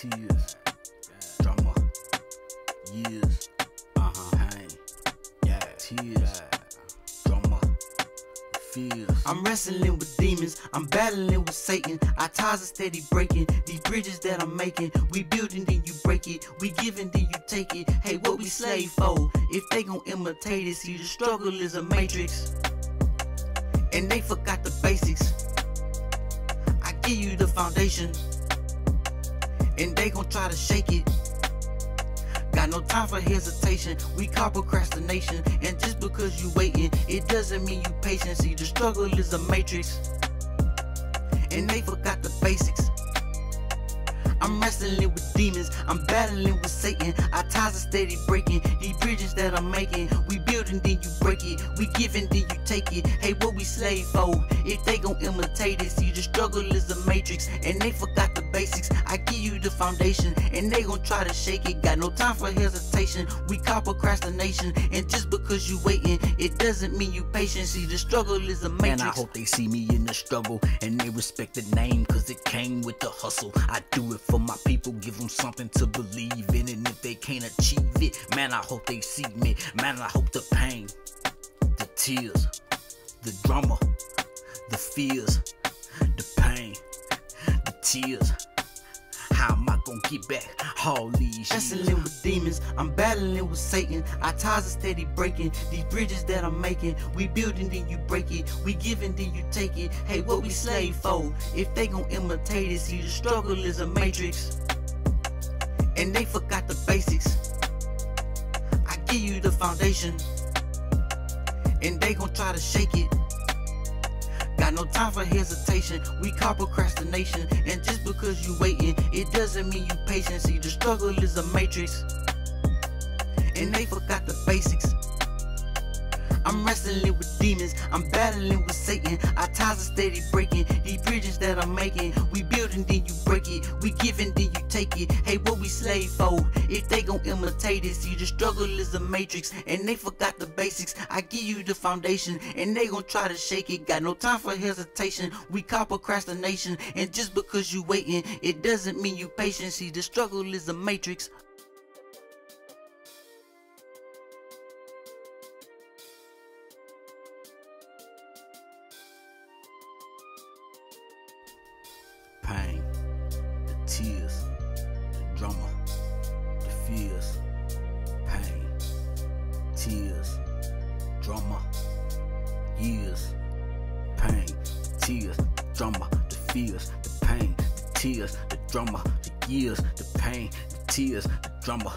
tears, drama, years, uh huh, pain, yeah, tears, drama, fears. I'm wrestling with demons, I'm battling with Satan. Our ties are steady breaking. These bridges that I'm making, we building, then you break it. We giving, then you take it. Hey, what we slave for? If they gon' imitate it, see the struggle is a matrix. And they forgot the basics. I give you the foundation. And they gon' try to shake it. Got no time for hesitation. We call procrastination. And just because you waiting, it doesn't mean you patient. See, the struggle is a matrix. And they forgot the basics. I'm wrestling with demons, I'm battling with Satan. Our ties are steady breaking. These bridges that I'm making, we building, then you break it. We giving, then you take it. Hey, what we slave for? If they gon' imitate it, see the struggle is a matrix, and they forgot the basics. I give you the foundation, and they gon' try to shake it. Got no time for hesitation. We call procrastination, and just because you waiting, it doesn't mean you patient. See the struggle is a matrix. Man, I hope they see me in the struggle and they respect the name cause it came with the hustle. I do it for my people, give them something to believe in. And if they can't achieve it, man, I hope they see me. Man, I hope the pain, the tears, the drama, the fears, the pain, the tears. I gonna get back all these? Wrestling with demons, I'm battling with Satan. Our ties are steady breaking. These bridges that I'm making, we building, then you break it. We giving, then you take it. Hey, what we slave for? If they gon' imitate it, see the struggle is a matrix. And they forgot the basics. I give you the foundation. And they gon' try to shake it. Got no time for hesitation. We call procrastination. And just because you waiting, it doesn't mean you patient. See, the struggle is a matrix. And they forgot the basics. I'm wrestling with demons, I'm battling with Satan. Our ties are steady breaking. These bridges that I'm making, we building, then you break it. We giving, then you take it. Hey, slave for? If they gon' imitate it, see the struggle is a matrix, and they forgot the basics. I give you the foundation, and they gon' try to shake it. Got no time for hesitation. We call procrastination, and just because you waiting, it doesn't mean you patient. See, the struggle is a matrix. pain, the tears, drama, the fears, pain, tears, drama, years, pain, tears, drama, the fears, the pain, the tears, the drama, the years, the pain, the tears, the drama,